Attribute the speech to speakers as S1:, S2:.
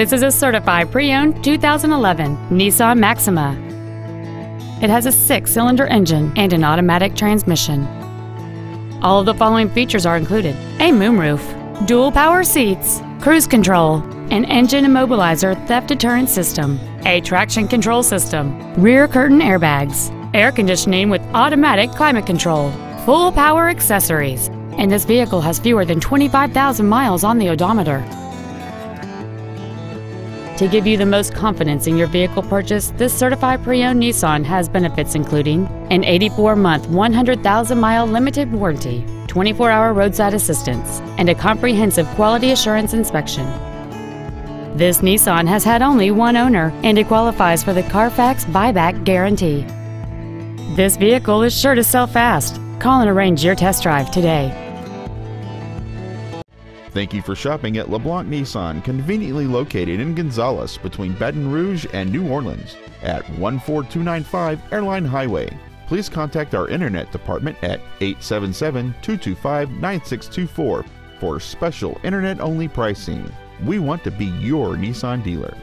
S1: This is a certified pre-owned 2011 Nissan Maxima. It has a six-cylinder engine and an automatic transmission. All of the following features are included. A moonroof, dual power seats, cruise control, an engine immobilizer theft deterrent system, a traction control system, rear curtain airbags, air conditioning with automatic climate control, full power accessories, and this vehicle has fewer than 25,000 miles on the odometer. To give you the most confidence in your vehicle purchase, this certified pre-owned Nissan has benefits including an 84-month, 100,000-mile limited warranty, 24-hour roadside assistance, and a comprehensive quality assurance inspection. This Nissan has had only one owner and it qualifies for the Carfax buyback guarantee. This vehicle is sure to sell fast. Call and arrange your test drive today.
S2: Thank you for shopping at LeBlanc Nissan, conveniently located in Gonzales between Baton Rouge and New Orleans at 14295 Airline Highway. Please contact our internet department at 877 225 9624 for special internet only pricing. We want to be your Nissan dealer.